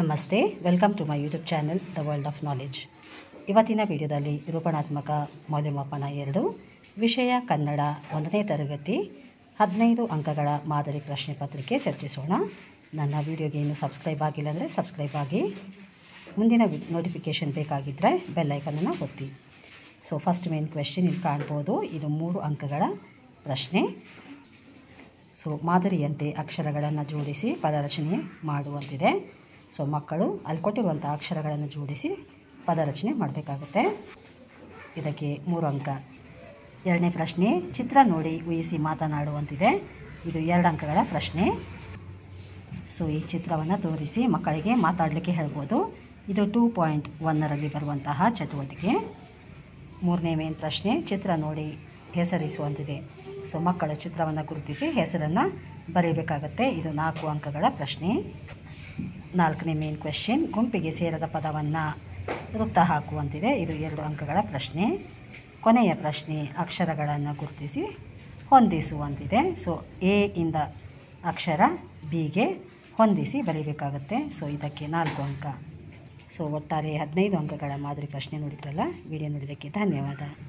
ನಮಸ್ತೆ welcome to my YouTube channel the world of knowledge ಇವತ್ತಿನ ವಿಡಿಯೋದಲ್ಲಿ ರೂಪಣಾತ್ಮಕ ಮೌಲ್ಯಮಾಪನ ಎರಡು, ವಿಷಯ ಕನ್ನಡ ಒಂದನೇ ತರಗತಿ, ಹದಿನೈದು ಅಂಕಗಳ ಮಾದರಿ ಪ್ರಶ್ನೆ ಪತ್ರಿಕೆ ಚರ್ಚಿಸೋಣ. ನನ್ನ ವಿಡಿಯೋಗೆ ಇನ್ನೂ ಸಬ್ಸ್ಕ್ರೈಬ್ ಆಗಿಲ್ಲ ಅಂದರೆ ಸಬ್ಸ್ಕ್ರೈಬ್ ಆಗಿ. ಮುಂದಿನ ನೋಟಿಫಿಕೇಷನ್ ಬೇಕಾಗಿದ್ದರೆ ಬೆಲ್ಲೈಕನನ್ನು ಒತ್ತಿ. ಸೊ ಫಸ್ಟ್ ಮೇನ್ ಕ್ವೆಶ್ಚನ್ ಇಲ್ಲಿ ಕಾಣ್ಬೋದು. ಇದು ಮೂರು ಅಂಕಗಳ ಪ್ರಶ್ನೆ. ಸೊ ಮಾದರಿಯಂತೆ ಅಕ್ಷರಗಳನ್ನು ಜೋಡಿಸಿ ಪದರಚನೆ ಮಾಡುವಂತಿದೆ. ಸೊ ಮಕ್ಕಳು ಅಲ್ಲಿ ಕೊಟ್ಟಿರುವಂಥ ಅಕ್ಷರಗಳನ್ನು ಜೋಡಿಸಿ ಪದರಚನೆ ಮಾಡಬೇಕಾಗುತ್ತೆ. ಇದಕ್ಕೆ ಮೂರು ಅಂಕ. ಎರಡನೇ ಪ್ರಶ್ನೆ, ಚಿತ್ರ ನೋಡಿ ಊಹಿಸಿ ಮಾತನಾಡುವಂತಿದೆ. ಇದು ಎರಡು ಅಂಕಗಳ ಪ್ರಶ್ನೆ. ಸೊ ಈ ಚಿತ್ರವನ್ನು ತೋರಿಸಿ ಮಕ್ಕಳಿಗೆ ಮಾತಾಡಲಿಕ್ಕೆ ಹೇಳ್ಬೋದು. ಇದು ಟೂ ಪಾಯಿಂಟ್ ಒನ್ನರಲ್ಲಿ ಬರುವಂತಹ ಚಟುವಟಿಕೆ. ಮೂರನೇ ಮೇನ್ ಪ್ರಶ್ನೆ, ಚಿತ್ರ ನೋಡಿ ಹೆಸರಿಸುವಂತಿದೆ. ಸೊ ಮಕ್ಕಳ ಚಿತ್ರವನ್ನು ಗುರುತಿಸಿ ಹೆಸರನ್ನು ಬರೀಬೇಕಾಗತ್ತೆ. ಇದು ನಾಲ್ಕು ಅಂಕಗಳ ಪ್ರಶ್ನೆ. ನಾಲ್ಕನೇ ಮೇನ್ ಕ್ವೆಶ್ಚನ್ ಗುಂಪಿಗೆ ಸೇರದ ಪದವನ್ನು ವೃತ್ತ ಹಾಕುವಂತಿದೆ. ಇದು ಎರಡು ಅಂಕಗಳ ಪ್ರಶ್ನೆ. ಕೊನೆಯ ಪ್ರಶ್ನೆ, ಅಕ್ಷರಗಳನ್ನು ಗುರುತಿಸಿ ಹೊಂದಿಸುವಂತಿದೆ. ಸೊ ಎ ಇಂದ ಅಕ್ಷರ ಬಿಗೆ ಹೊಂದಿಸಿ ಬರೀಬೇಕಾಗುತ್ತೆ. ಸೊ ಇದಕ್ಕೆ ನಾಲ್ಕು ಅಂಕ. ಸೊ ಒಟ್ಟಾರೆ ಹದಿನೈದು ಅಂಕಗಳ ಮಾದರಿ ಪ್ರಶ್ನೆ ನೋಡಿದ್ರಲ್ಲ? ವಿಡಿಯೋ ನೋಡಿದ್ದಕ್ಕೆ ಧನ್ಯವಾದ.